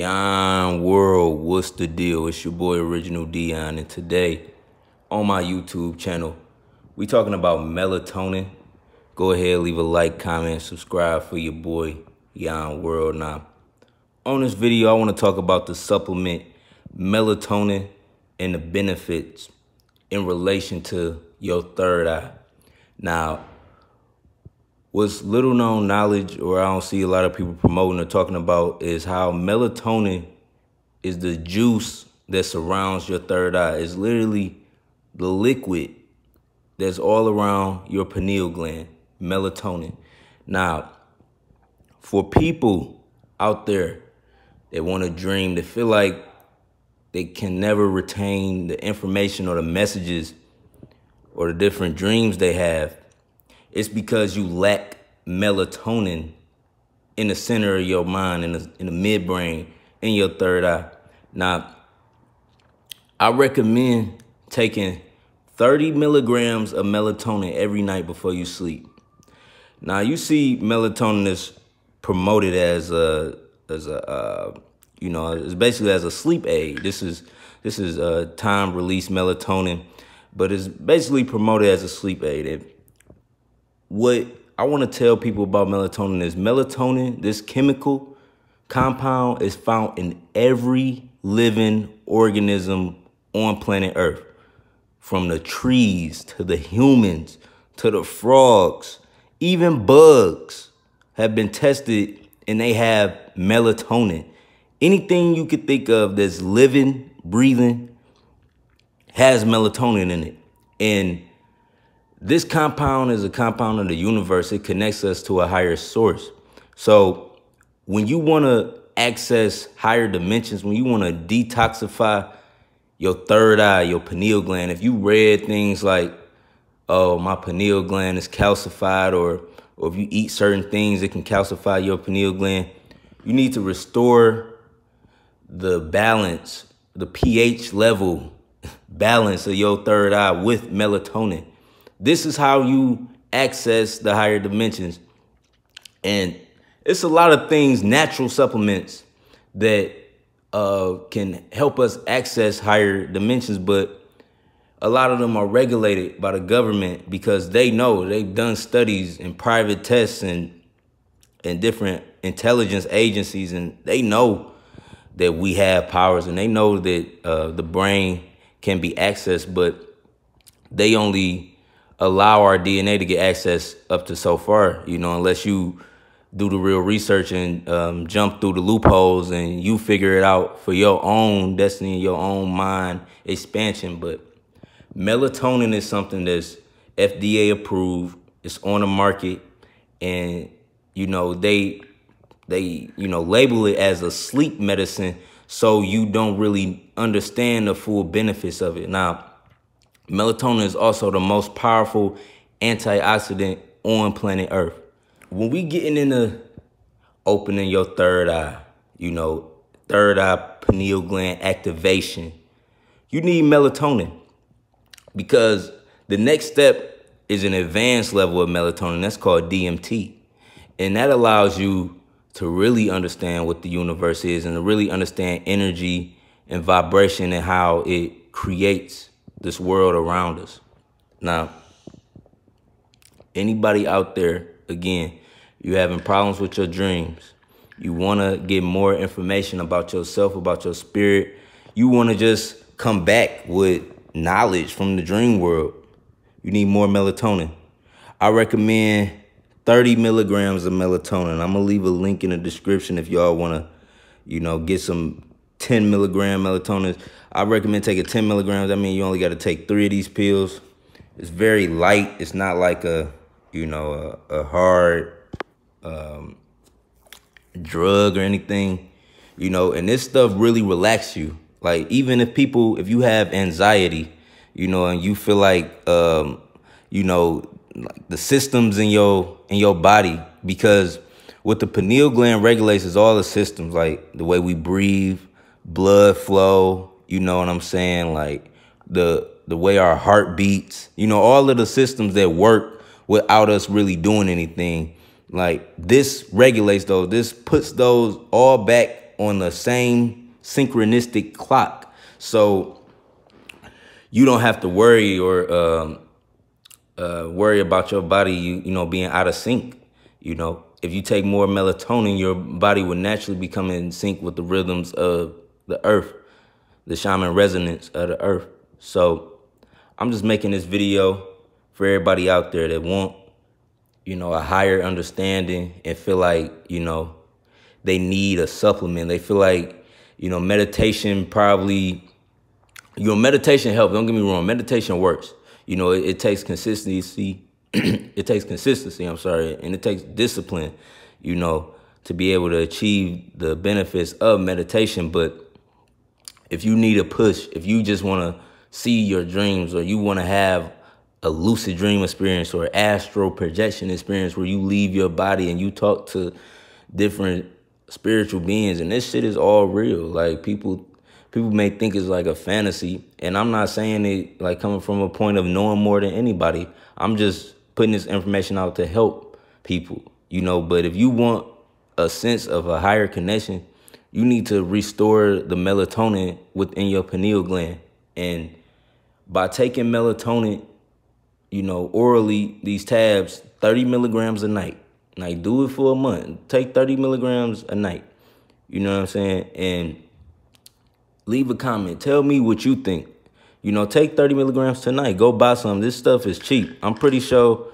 Yon World, what's the deal? It's your boy Original Dion, and today on my YouTube channel, we talking about melatonin. Go ahead, leave a like, comment, subscribe for your boy Yon World. Now, on this video, I want to talk about the supplement melatonin and the benefits in relation to your third eye. Now, what's little known knowledge or I don't see a lot of people promoting or talking about is how melatonin is the juice that surrounds your third eye. It's literally the liquid that's all around your pineal gland, melatonin. Now, for people out there that want to dream, that feel like they can never retain the information or the messages or the different dreams they have, it's because you lack melatonin in the center of your mind, in the, in the midbrain, in your third eye. Now, I recommend taking 30 milligrams of melatonin every night before you sleep. Now, you see melatonin is promoted as a, as a, uh, you know, it's basically as a sleep aid. This is, this is a time release melatonin, but it's basically promoted as a sleep aid. And what I want to tell people about melatonin is melatonin, this chemical compound is found in every living organism on planet Earth. From the trees to the humans to the frogs, even bugs have been tested and they have melatonin. Anything you could think of that's living, breathing, has melatonin in it. And this compound is a compound of the universe. It connects us to a higher source. So when you want to access higher dimensions, when you want to detoxify your third eye, your pineal gland, if you read things like, oh, my pineal gland is calcified, or, or if you eat certain things, it can calcify your pineal gland, you need to restore the balance, the pH level balance of your third eye with melatonin. This is how you access the higher dimensions. And it's a lot of things, natural supplements that uh, can help us access higher dimensions, but a lot of them are regulated by the government because they know they've done studies and private tests and and different intelligence agencies, and they know that we have powers, and they know that uh, the brain can be accessed, but they only allow our DNA to get access up to so far, you know, unless you do the real research and um, jump through the loopholes and you figure it out for your own destiny, your own mind expansion. But melatonin is something that's FDA approved. It's on the market, and you know they they you know label it as a sleep medicine, so you don't really understand the full benefits of it. Now, Melatonin is also the most powerful antioxidant on planet Earth. When we getting into opening your third eye, you know, third eye pineal gland activation, you need melatonin because the next step is an advanced level of melatonin. That's called DMT. And that allows you to really understand what the universe is and to really understand energy and vibration and how it creates this world around us. Now, anybody out there, again, you having problems with your dreams, you want to get more information about yourself, about your spirit, you want to just come back with knowledge from the dream world, you need more melatonin. I recommend 30 milligrams of melatonin. I'm going to leave a link in the description if y'all want to, you know, get some 10 milligram melatonin. I recommend taking 10 milligrams. I mean, you only got to take three of these pills. It's very light. It's not like a, you know, a, a hard um, drug or anything, you know, and this stuff really relax you. Like, even if people, if you have anxiety, you know, and you feel like, um, you know, like the systems in your in your body, because what the pineal gland regulates is all the systems, like the way we breathe, blood flow, you know what I'm saying? Like the the way our heart beats, you know, all of the systems that work without us really doing anything. Like this regulates those. This puts those all back on the same synchronistic clock. So you don't have to worry or um, uh, worry about your body, you, you know, being out of sync. You know, if you take more melatonin, your body will naturally become in sync with the rhythms of the earth, the Schumann resonance of the earth. So I'm just making this video for everybody out there that want, you know, a higher understanding and feel like, you know, they need a supplement. They feel like, you know, meditation probably, you know, meditation helps. Don't get me wrong. Meditation works. You know, it, it takes consistency. it takes consistency, I'm sorry, and it takes discipline, you know, to be able to achieve the benefits of meditation. But if you need a push, if you just want to see your dreams or you want to have a lucid dream experience or astral projection experience where you leave your body and you talk to different spiritual beings and this shit is all real. Like people people may think it's like a fantasy and i'm not saying it like coming from a point of knowing more than anybody. I'm just putting this information out to help people you know. But if you want a sense of a higher connection you need to restore the melatonin within your pineal gland and by taking melatonin you know orally these tabs 30 milligrams a night like do it for a month take 30 milligrams a night you know what i'm saying and leave a comment. Tell me what you think. You know, take 30 milligrams tonight. Go buy some. This stuff is cheap. I'm pretty sure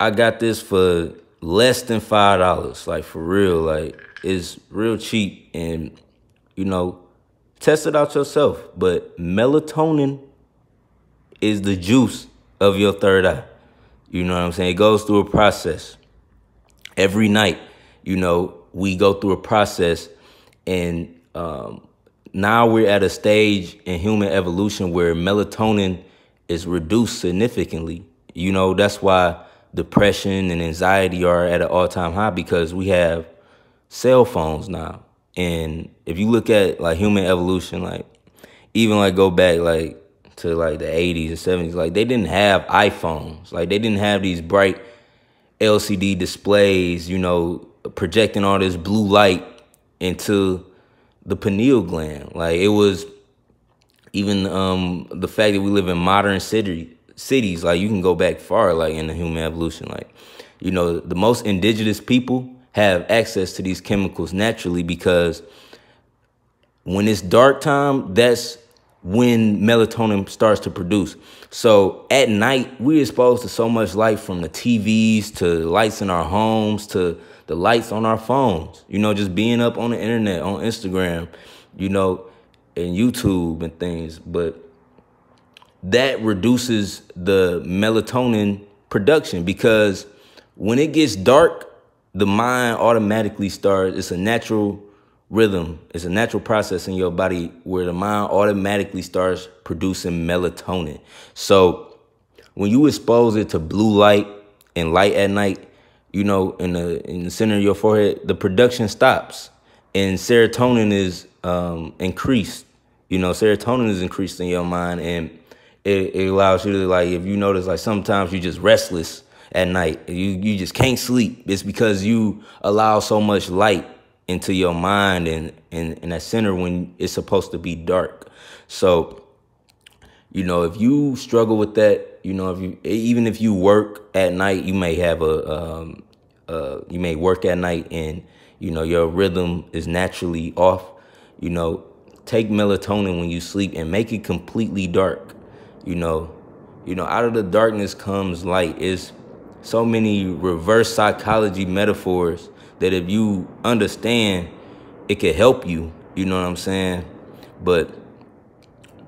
I got this for less than $5. Like, for real. Like, it's real cheap. And, you know, test it out yourself. But melatonin is the juice of your third eye. You know what I'm saying? It goes through a process. Every night, you know, we go through a process and um, now we're at a stage in human evolution where melatonin is reduced significantly. You know, that's why depression and anxiety are at an all-time high because we have cell phones now. And if you look at like human evolution, like even like go back like to like the 80s and 70s, like they didn't have iPhones. Like they didn't have these bright LCD displays, you know, projecting all this blue light into the pineal gland. Like it was even um, the fact that we live in modern city cities. Like you can go back far, like in the human evolution. Like you know, the most indigenous people have access to these chemicals naturally because when it's dark time, that's when melatonin starts to produce. So at night, we're exposed to so much light from the TVs to lights in our homes to the lights on our phones, you know, just being up on the internet, on Instagram, you know, and YouTube and things. But that reduces the melatonin production because when it gets dark, the mind automatically starts, it's a natural rhythm, it's a natural process in your body where the mind automatically starts producing melatonin. So when you expose it to blue light and light at night, you know, in the in the center of your forehead, the production stops, and serotonin is um, increased. You know, serotonin is increased in your mind, and it, it allows you to like, if you notice, like sometimes you're just restless at night, you you just can't sleep. It's because you allow so much light into your mind and and, and that center when it's supposed to be dark. So, you know, if you struggle with that, you know, if you even if you work at night, you may have a um, uh, you may work at night and you know your rhythm is naturally off. You know, take melatonin when you sleep and make it completely dark. You know, you know, out of the darkness comes light. Is so many reverse psychology metaphors that if you understand, it could help you. You know what I'm saying? But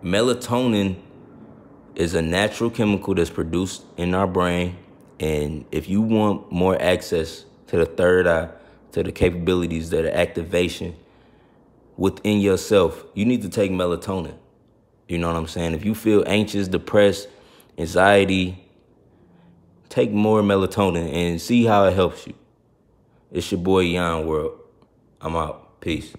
melatonin is a natural chemical that's produced in our brain. And if you want more access to the third eye, to the capabilities that are activation within yourself, you need to take melatonin. You know what I'm saying? If you feel anxious, depressed, anxiety, take more melatonin and see how it helps you. It's your boy Yon World. I'm out. Peace.